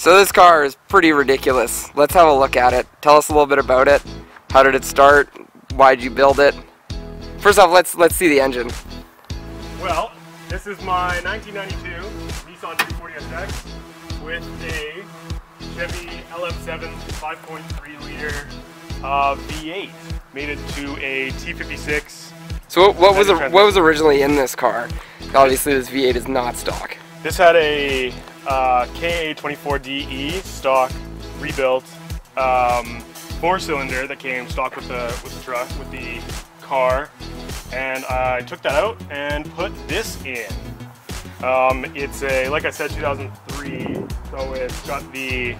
So this car is pretty ridiculous. Let's have a look at it. Tell us a little bit about it. How did it start? Why did you build it? First off, let's let's see the engine. Well, this is my 1992 Nissan 240SX with a Chevy LM7 5.3 liter uh, V8 mated to a T56. So what, what was what was originally in this car? Obviously, this V8 is not stock. This had a uh, KA24DE stock rebuilt um, four cylinder that came stock with the with the truck with the car, and I took that out and put this in. Um, it's a like I said 2003, so it's got the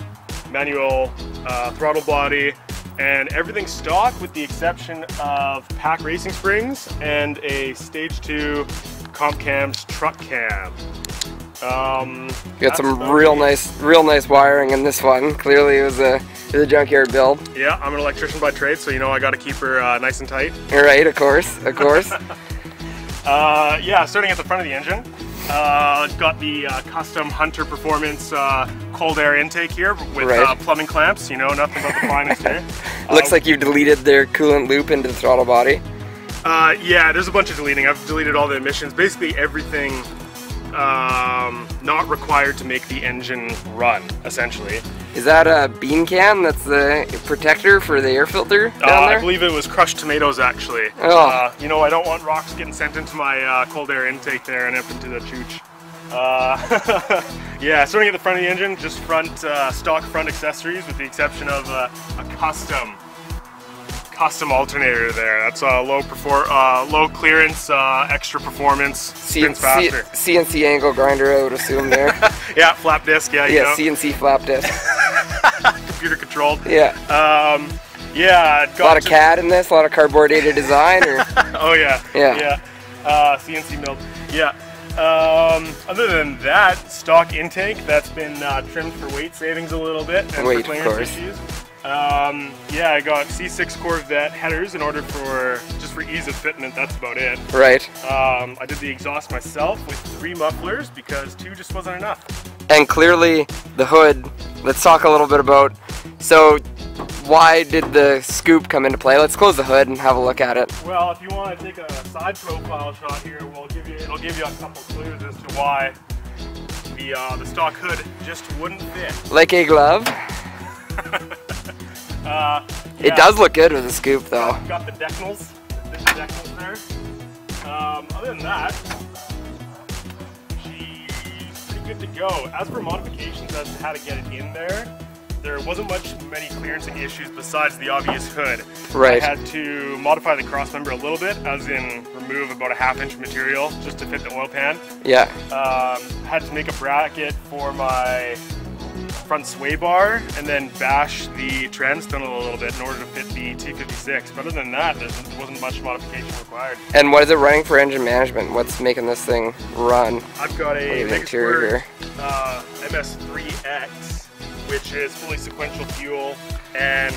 manual uh, throttle body and everything stock with the exception of PAC Racing springs and a stage 2 comp cams truck cam. Um, you got some real nice, real nice wiring in this one. Clearly, it was a, it was a junkyard build. Yeah, I'm an electrician by trade, so you know I got to keep her uh, nice and tight. All right, of course, of course. uh, yeah, starting at the front of the engine. Uh, got the uh, custom Hunter Performance uh, cold air intake here with right. uh, plumbing clamps. You know, nothing but the finest here. Looks like you've deleted their coolant loop into the throttle body. Uh, yeah, there's a bunch of deleting. I've deleted all the emissions. Basically everything um, not required to make the engine run, essentially. Is that a bean can that's the protector for the air filter down uh, there? I believe it was crushed tomatoes, actually. Oh. Uh, you know, I don't want rocks getting sent into my uh, cold air intake there and up into the chooch. Uh, yeah, starting at the front of the engine, just front uh, stock front accessories with the exception of uh, a custom custom alternator there. That's a low perfor uh, low clearance, uh, extra performance, spins faster. CNC angle grinder, I would assume there. yeah, flap disc. Yeah, yeah, know. CNC flap disc. Computer controlled. Yeah. Um, yeah. a lot of CAD in this, a lot of cardboard data design. Or... oh yeah. Yeah. Yeah. Uh, CNC milled. Yeah. Um, other than that, stock intake that's been uh, trimmed for weight savings a little bit and weight, for clearance issues. Um, yeah, I got C6 Corvette headers in order for, just for ease of fitment, that's about it. Right. Um, I did the exhaust myself with three mufflers because two just wasn't enough. And clearly the hood, let's talk a little bit about, so why did the scoop come into play? Let's close the hood and have a look at it. Well, if you want to take a side profile shot here, we'll give you, it'll give you a couple clues as to why the, uh, the stock hood just wouldn't fit. Like a glove? Uh, yeah. It does look good with the scoop though. Got, got the decals, the decals there. Um, other than that, she's pretty good to go. As for modifications as to how to get it in there, there wasn't much many clearancing issues besides the obvious hood. Right. I had to modify the cross member a little bit, as in remove about a half inch material just to fit the oil pan. Yeah. Um, had to make a bracket for my front sway bar and then bash the trans tunnel a little bit in order to fit the T56. But other than that, there wasn't much modification required. And what is it running for engine management? What's making this thing run? I've got a interior uh, MS3X, which is fully sequential fuel and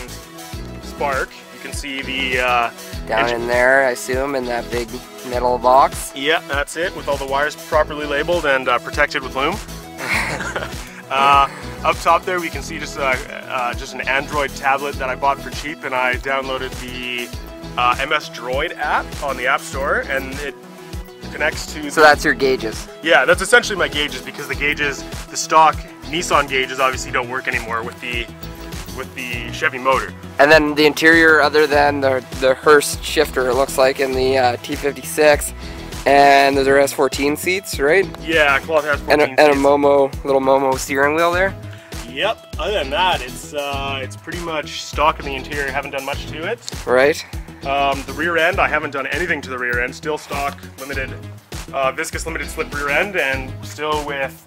spark. You can see the uh, down engine. in there, I assume, in that big metal box. Yeah, that's it, with all the wires properly labeled and uh, protected with loom. Uh, up top there we can see just, uh, uh, just an Android tablet that I bought for cheap and I downloaded the uh, MS Droid app on the App Store and it connects to... So that's your gauges? Yeah, that's essentially my gauges because the gauges, the stock Nissan gauges obviously don't work anymore with the with the Chevy motor. And then the interior, other than the, the Hurst shifter, it looks like in the uh, T56, and those are S14 seats, right? Yeah, cloth S14 and a. And a Momo, little Momo steering wheel there? Yep, other than that, it's uh, it's pretty much stock in the interior, haven't done much to it. Right. Um, the rear end, I haven't done anything to the rear end, still stock limited, uh, viscous limited slip rear end, and still with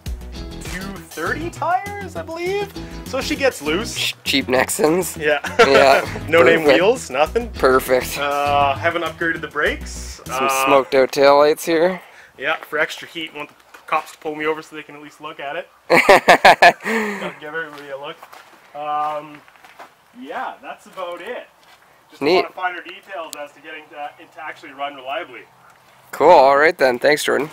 230 tires, I believe. So she gets loose. Cheap Nexens. Yeah. Yeah. no name wheels, nothing. Perfect. Uh, haven't upgraded the brakes. Some uh, smoked out tail lights here. Yeah, for extra heat, want the cops to pull me over so they can at least look at it. Gotta give everybody a look. Um, yeah, that's about it. Just Neat. a lot of finer details as to getting to, it to actually run reliably. Cool, alright then. Thanks, Jordan.